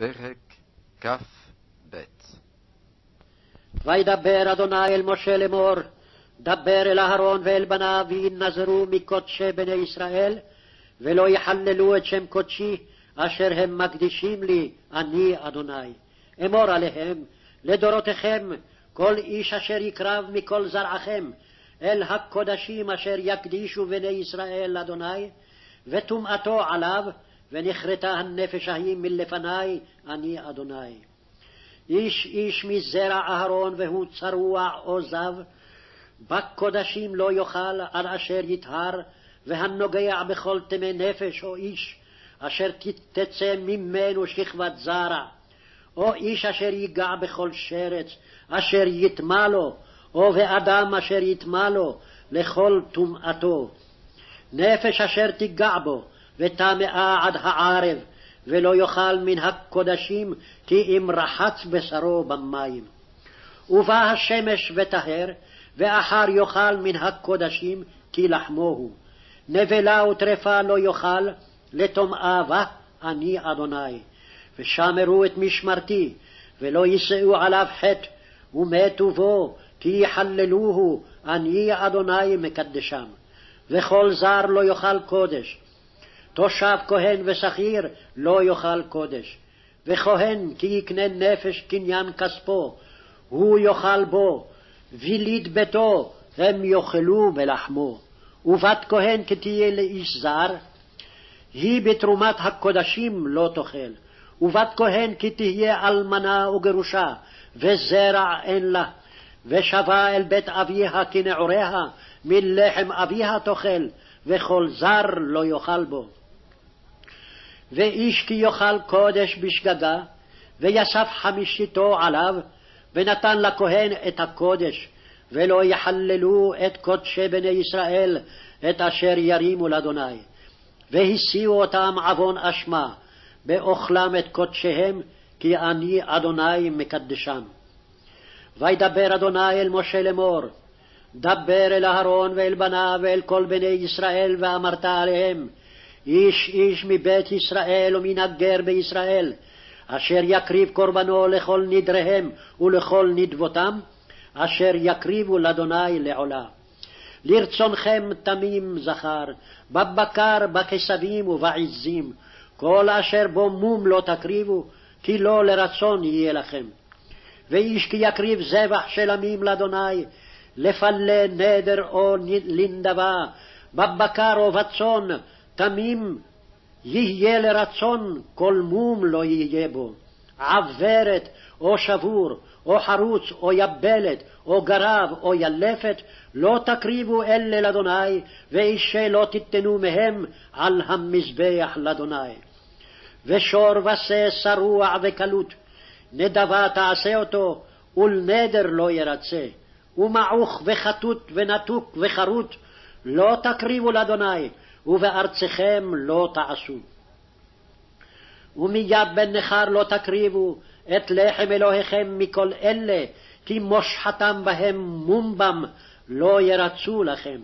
פרק כ"ב וידבר אדוני אל משה לאמור, דבר אל אהרון ואל בניו, וינזרו מקודשי בני ישראל, ולא יחללו את שם קודשי, אשר הם מקדישים לי, אני אדוני. אמור עליהם, לדורותיכם, כל איש אשר יקרב מכל זרעכם, אל הקודשים אשר יקדישו בני ישראל לאדוני, וטומאתו עליו, ונכרתה הנפש ההיא מלפני, אני אדוני. איש איש מזרע אהרון והוא צרוע או זב, בקודשים לא יאכל עד אשר יטהר, והנוגע בכל טמא נפש או איש, אשר תצא ממנו שכבת זרע, או איש אשר ייגע בכל שרץ, אשר יטמא לו, או באדם אשר יטמא לו, לכל טומאתו. נפש אשר תיגע בו, וטמאה עד הערב, ולא יאכל מן הקודשים, כי אם רחץ בשרו במים. ובא השמש וטהר, ואחר יאכל מן הקודשים, כי לחמו הוא. נבלה וטרפה לא יאכל, לטומאה בה, אני אדוני. ושמרו את משמרתי, ולא יישאו עליו חטא, ומתו בו, כי יחללוהו, אני אדוני מקדשם. וכל זר לא יאכל קודש, תושב כהן ושכיר לא יאכל קודש. וכהן כי יקנה נפש קניין כספו, הוא יאכל בו, וליד ביתו הם יאכלו בלחמו. ובת כהן כי תהיה לאיש זר, היא בתרומת הקודשים לא תאכל. ובת כהן כי תהיה אלמנה וגרושה, וזרע אין לה, ושבה אל בית אביה כנעוריה, מלחם אביה תאכל, וכל זר לא יאכל בו. ואיש כי יאכל קודש בשגגה, ויסף חמישיתו עליו, ונתן לכהן את הקודש, ולא יחללו את קודשי בני ישראל, את אשר ירימו לאדוני. והסיעו אותם עוון אשמה, באוכלם את קודשיהם, כי אני אדוני מקדשם. וידבר אדוני אל משה לאמור, דבר אל אהרון ואל בניו ואל כל בני ישראל, ואמרת עליהם, איש איש מבית ישראל ומן הגר בישראל, אשר יקריב קורבנו לכל נדריהם ולכל נדבותם, אשר יקריבו לאדוני לעולה. לרצונכם תמים זכר, בבקר, בכסבים ובעזים, כל אשר בו מום לא תקריבו, כי לא לרצון יהיה לכם. ואיש כי יקריב זבח של עמים לאדוני, לפלה נדר או לנדבה, בבקר או בצאן, תמים יהיה לרצון, כל מום לא יהיה בו. עוורת או שבור, או חרוץ, או יבלת, או גרב, או ילפת, לא תקריבו אלה לאדוני, ואישה לא תיתנו מהם על המזבח לאדוני. ושור ושה שרוע וקלות, נדבה תעשה אותו, ולנדר לא ירצה. ומעוך וחטוט ונתוק וחרוט, לא תקריבו לאדוני, ובארצכם לא תעשו. ומיד בן נכר לא תקריבו את לחם אלוהיכם מכל אלה, כי מושחתם בהם מומבם לא ירצו לכם.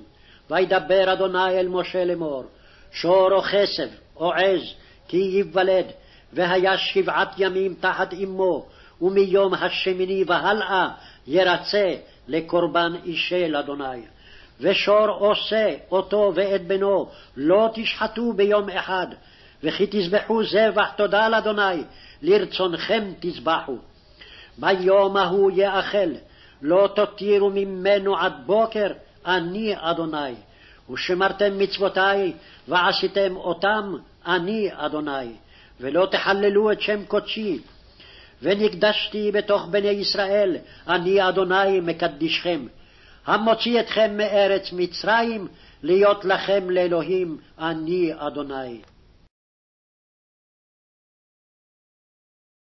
וידבר אדוני אל משה לאמור, שור או כסב או עז, כי ייוולד, והיה שבעת ימים תחת אמו, ומיום השמיני והלאה ירצה לקורבן אישה לאדוני. ושור עושה אותו ואת בנו, לא תשחטו ביום אחד, וכי תזבחו זבח תודה לאדוני, לרצונכם תזבחו. ביום ההוא יאכל, לא תותירו ממנו עד בוקר, אני אדוני. ושמרתם מצוותי, ועשיתם אותם, אני אדוני. ולא תחללו את שם קודשי. ונקדשתי בתוך בני ישראל, אני אדוני מקדישכם. המוציא אתכם מארץ מצרים, להיות לכם לאלוהים, אני אדוני.